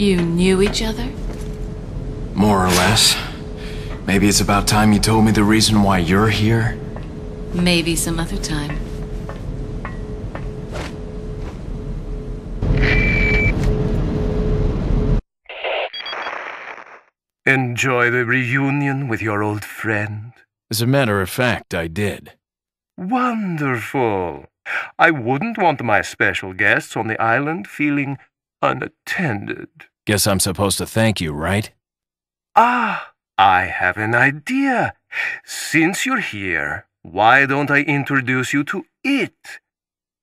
You knew each other? More or less. Maybe it's about time you told me the reason why you're here? Maybe some other time. Enjoy the reunion with your old friend? As a matter of fact, I did. Wonderful. I wouldn't want my special guests on the island feeling unattended. Guess I'm supposed to thank you, right? Ah, I have an idea. Since you're here, why don't I introduce you to it?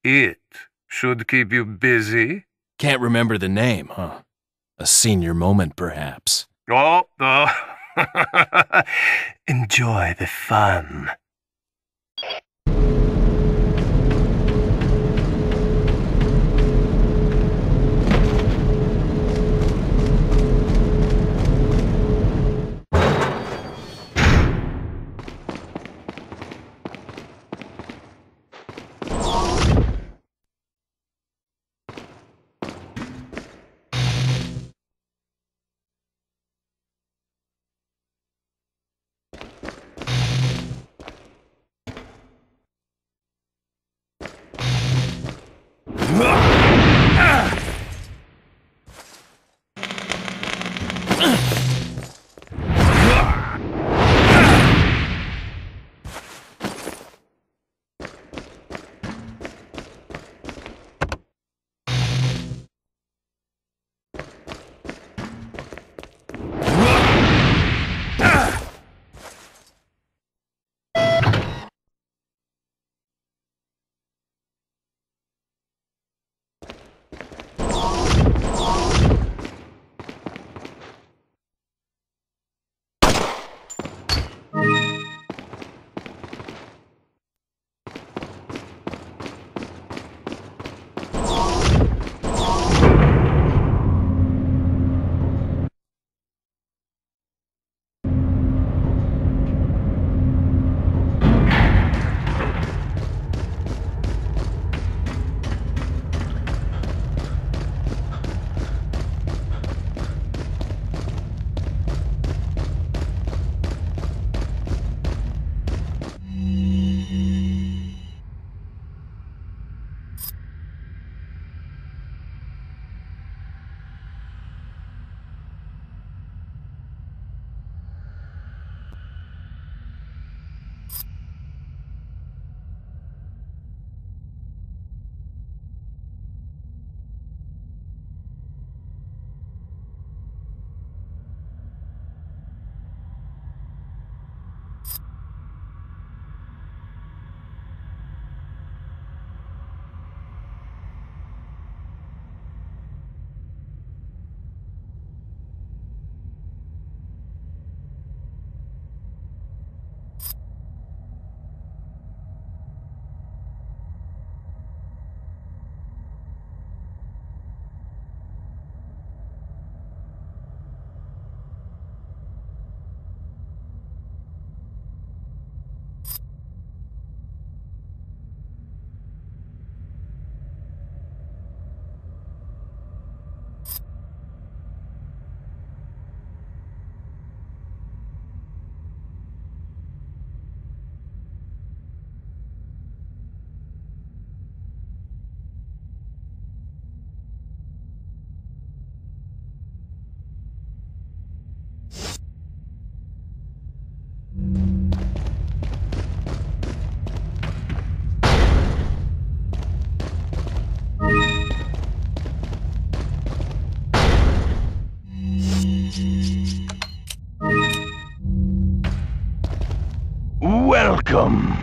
It should keep you busy. Can't remember the name, huh? A senior moment, perhaps. Oh, oh. Enjoy the fun. Welcome.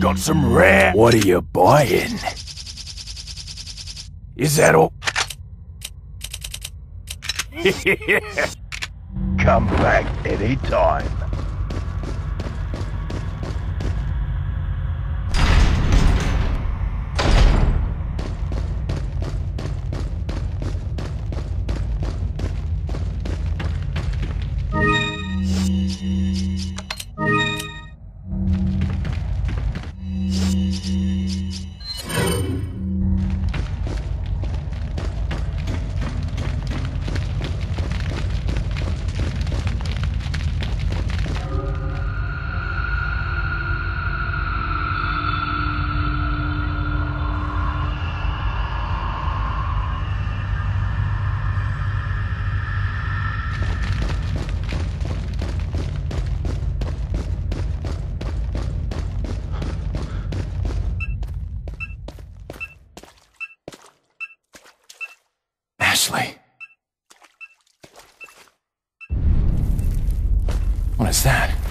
Got some rare. What are you buying? Is that all? Come back anytime. What is that?